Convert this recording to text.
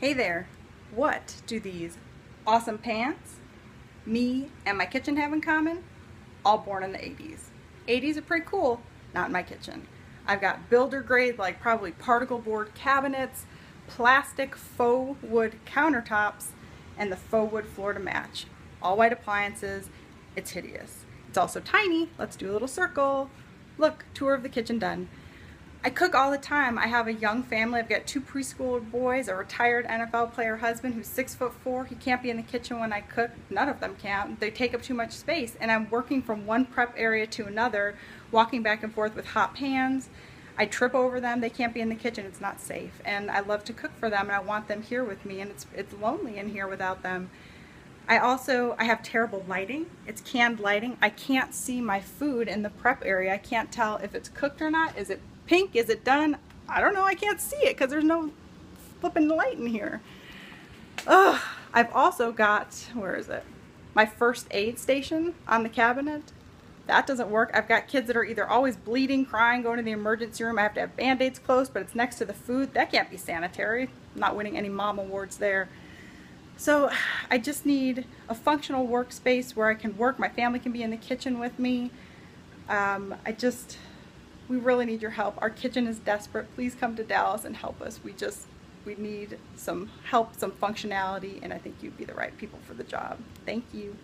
Hey there, what do these awesome pants, me, and my kitchen have in common? All born in the 80s. 80s are pretty cool, not in my kitchen. I've got builder grade, like probably particle board cabinets, plastic faux wood countertops, and the faux wood floor to match. All white appliances, it's hideous. It's also tiny, let's do a little circle. Look, tour of the kitchen done. I cook all the time. I have a young family. I've got two preschool boys, a retired NFL player husband who's six foot four. He can't be in the kitchen when I cook. None of them can. They take up too much space. And I'm working from one prep area to another, walking back and forth with hot pans. I trip over them. They can't be in the kitchen. It's not safe. And I love to cook for them and I want them here with me. And it's, it's lonely in here without them. I also, I have terrible lighting. It's canned lighting. I can't see my food in the prep area. I can't tell if it's cooked or not. Is it pink? Is it done? I don't know. I can't see it because there's no flipping light in here. Ugh. I've also got, where is it? My first aid station on the cabinet. That doesn't work. I've got kids that are either always bleeding, crying, going to the emergency room. I have to have band-aids close, but it's next to the food. That can't be sanitary. I'm not winning any mom awards there. So I just need a functional workspace where I can work. My family can be in the kitchen with me. Um, I just, we really need your help. Our kitchen is desperate. Please come to Dallas and help us. We just, we need some help, some functionality, and I think you'd be the right people for the job. Thank you.